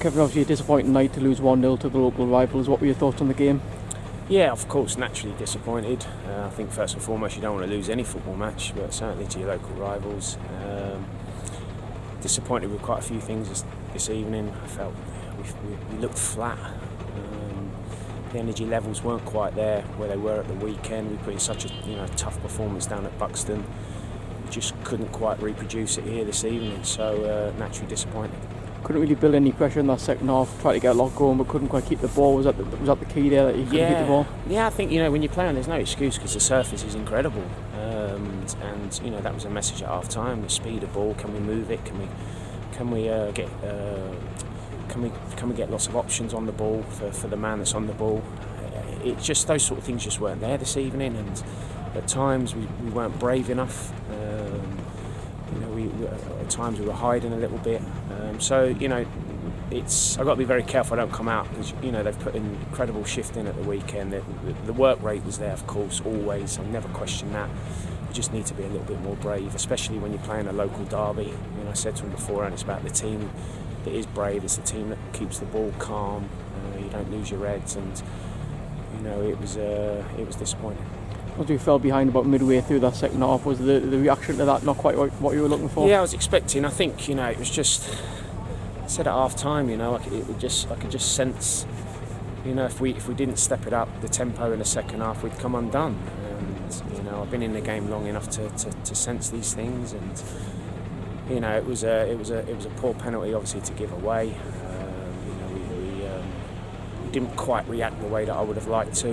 Kevin, obviously a disappointing night to lose 1 0 to the local rivals. What were your thoughts on the game? Yeah, of course, naturally disappointed. Uh, I think first and foremost, you don't want to lose any football match, but certainly to your local rivals. Um, disappointed with quite a few things this, this evening. I felt we, we, we looked flat. Um, the energy levels weren't quite there where they were at the weekend. We put in such a you know tough performance down at Buxton. We just couldn't quite reproduce it here this evening, so uh, naturally disappointed couldn't really build any pressure in that second half. Tried to get a lot going, but couldn't quite keep the ball. Was that the, was that the key there that you couldn't yeah. keep the ball? Yeah, I think you know when you're playing, there's no excuse because the surface is incredible, um, and you know that was a message at half time. The speed of ball, can we move it? Can we can we uh, get uh, can we can we get lots of options on the ball for, for the man that's on the ball? It's just those sort of things just weren't there this evening, and at times we, we weren't brave enough you know, we, we, at times we were hiding a little bit. Um, so you know, it's I've got to be very careful I don't come out because you know they've put an incredible shift in at the weekend. The, the, the work rate was there, of course, always. I never question that. You just need to be a little bit more brave, especially when you're playing a local derby. You know, I said to him before, and it's about the team that is brave. It's the team that keeps the ball calm. Uh, you don't lose your heads, and you know it was uh, it was disappointing. As we fell behind about midway through that second half, was the, the reaction to that not quite what you were looking for? Yeah, I was expecting. I think you know it was just I said at half time. You know, I could, it just I could just sense. You know, if we if we didn't step it up, the tempo in the second half, we'd come undone. And you know, I've been in the game long enough to, to, to sense these things, and you know, it was a it was a it was a poor penalty, obviously, to give away you know, we, we, um, we didn't quite react the way that I would have liked to.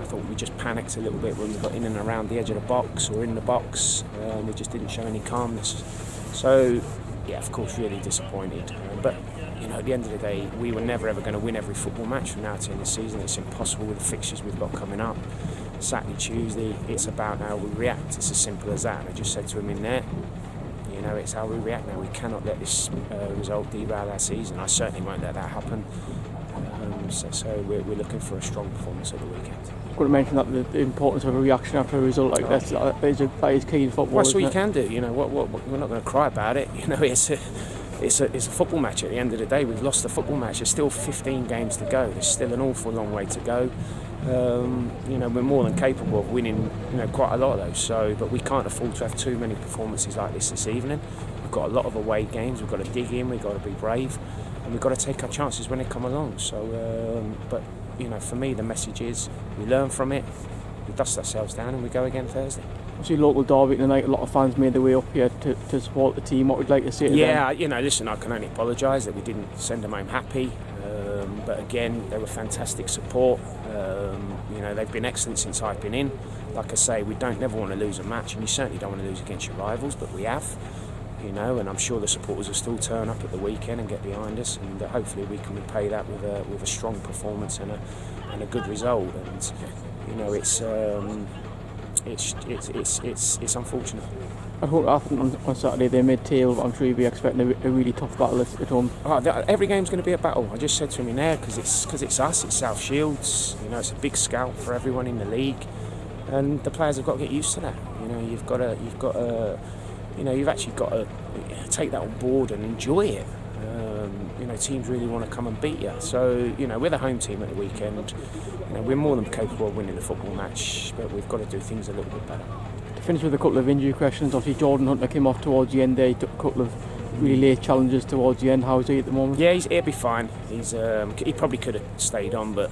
I thought we just panicked a little bit when we got in and around the edge of the box or in the box. Um, we just didn't show any calmness. So, yeah, of course, really disappointed. Uh, but, you know, at the end of the day, we were never ever going to win every football match from now to the end of the season. It's impossible with the fixtures we've got coming up. Saturday, Tuesday, it's about how we react. It's as simple as that. And I just said to him in there, you know, it's how we react now. We cannot let this uh, result derail our season. I certainly won't let that happen. So, we're, we're looking for a strong performance at the weekend could have mention that the, the, importance of a reaction after a result like this that is, a, that is key in football. Well, that's what you it? can do. You know, what, what, what, we're not going to cry about it. You know, it's a, it's a it's a football match. At the end of the day, we've lost the football match. There's still 15 games to go. There's still an awful long way to go. Um, you know, we're more than capable of winning. You know, quite a lot of those. So, but we can't afford to have too many performances like this this evening. We've got a lot of away games. We've got to dig in. We've got to be brave, and we've got to take our chances when they come along. So, um, but you know, for me, the message is we learn from it we dust ourselves down and we go again Thursday. Obviously, local derby tonight. A lot of fans made their way up here to, to support the team. What would you like to say? To yeah, them? you know, listen, I can only apologise that we didn't send them home happy. Um, but again, they were fantastic support. Um, you know, they've been excellent since I've been in. Like I say, we don't never want to lose a match, and you certainly don't want to lose against your rivals, but we have. You know, and I'm sure the supporters will still turn up at the weekend and get behind us, and uh, hopefully we can repay that with a with a strong performance and a and a good result. And you know, it's um, it's, it's it's it's it's unfortunate. I hope on, on Saturday they're mid-table. I'm sure you'll be expecting a, a really tough battle at, at home. Oh, every game's going to be a battle. I just said to him in there because it's because it's us. It's South Shields. You know, it's a big scout for everyone in the league, and the players have got to get used to that. You know, you've got to you've got to you know you've actually got to take that on board and enjoy it. Um, you know, teams really want to come and beat you. So, you know, we're the home team at the weekend. You know, we're more than capable of winning a football match, but we've got to do things a little bit better. To finish with a couple of injury questions, obviously Jordan Hunter came off towards the end there. He took a couple of really late challenges towards the end. How's he at the moment? Yeah, he'll be fine. He's um, he probably could have stayed on, but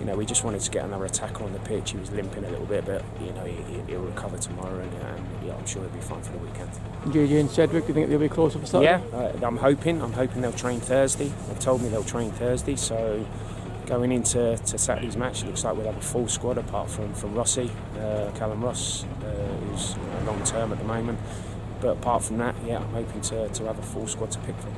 you know, we just wanted to get another attacker on the pitch. He was limping a little bit, but you know, he, will recover tomorrow, and, and, yeah, I'm sure he'll be fine for the weekend. JJ and Cedric, do you think they'll be closer for Saturday? Yeah, uh, I'm hoping. I'm hoping they'll train Thursday. They've told me they'll train Thursday, so going into to Saturday's match, it looks like we'll have a full squad apart from from Rossi, uh, Callum Ross, uh, who's you know, long term at the moment. But apart from that, yeah, I'm hoping to, to have a full squad to pick from.